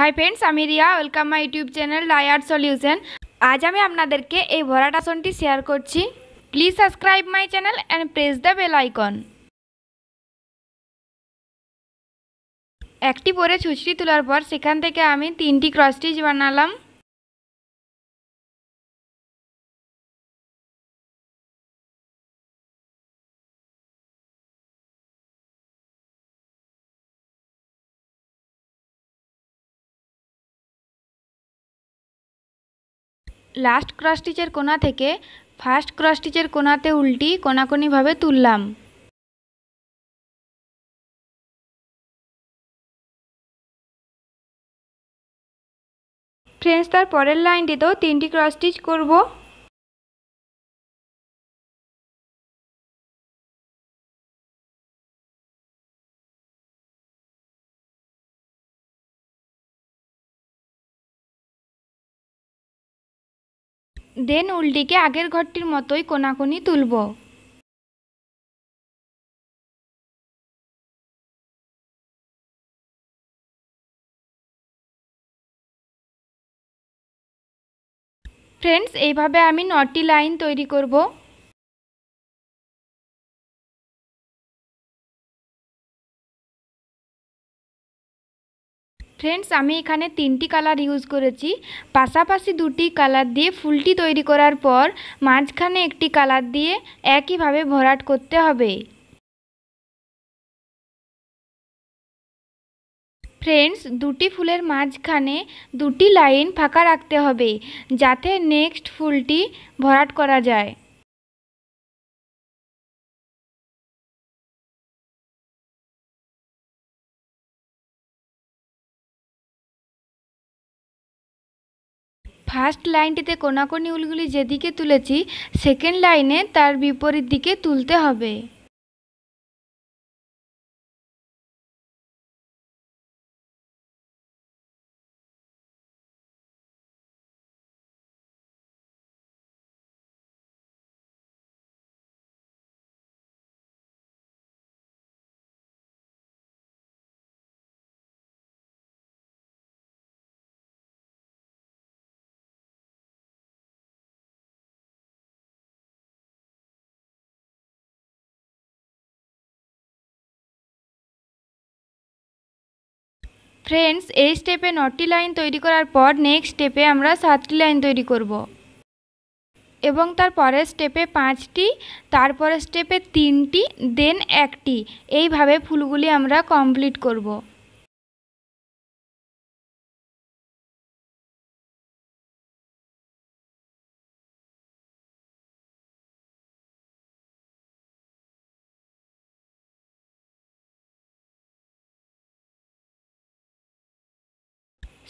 High friends আমি Riya. Welcome my YouTube channel Dier solution আজ আমি আপনাদেরকে এই ভরাট আসনটি শেয়ার করছি। Please subscribe my channel and press the bell icon একটি পরে ছুচড়ি তোলার পর সেখান থেকে আমি তিনটি ক্রস স্টিচ বানালাম। লাস্ট ক্রস স্টিচের কোনা থেকে ফার্স্ট ক্রস স্টিচের কোনাতে উল্টি কোনাকোনিভাবে তুললাম। ফ্রেন্ডস তার পরের লাইনটিতেও তিনটি ক্রস স্টিচ করব। দেন উল্টিকে আগের ঘরটির মতোই কোনাকুনি তুলব। ফ্রেন্ডস এইভাবে আমি নটি লাইন তৈরি করব। ফ্রেন্ডস আমি এখানে তিনটি কালার ইউজ করেছি। পাশাপাশি দুটি কালার দিয়ে ফুলটি তৈরি করার পর মাঝখানে একটি কালার দিয়ে একইভাবে ভরাট করতে হবে। ফ্রেন্ডস দুটি ফুলের মাঝখানে দুটি লাইন ফাঁকা রাখতে হবে যাতে নেক্সট ফুলটি ভরাট করা যায়। ফার্স্ট লাইনটিতে কোনাকোনি উলগুলি যেদিকে তুলেছি সেকেন্ড লাইনে তার বিপরীত দিকে তুলতে হবে। ফ্রেন্ডস, এই স্টেপে নটি লাইন তৈরি করার পর নেক্সট স্টেপে আমরা সাতটি লাইন তৈরি করব। এবং তার পরের স্টেপে পাঁচটি তারপরের স্টেপে তিনটি, দেন একটি। এইভাবে ফুলগুলি আমরা কমপ্লিট করব।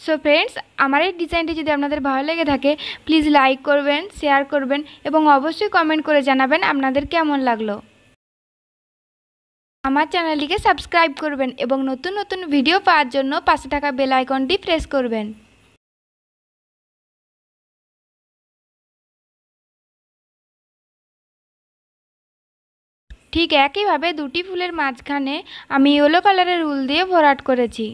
সো ফ্রেন্ডস আমার এই ডিজাইনটি যদি আপনাদের ভালো লেগে থাকে প্লিজ লাইক করবেন শেয়ার করবেন এবং অবশ্যই কমেন্ট করে জানাবেন আপনাদের কেমন লাগল। আমার চ্যানেলটিকে সাবস্ক্রাইব করবেন এবং নতুন নতুন ভিডিও পাওয়ার জন্য পাশে থাকা বেল আইকনটি প্রেস করবেন। ঠিক একইভাবে দুটি ফুলের মাঝখানে আমি ইয়েলো কালারের উল দিয়ে ভরাট করেছি।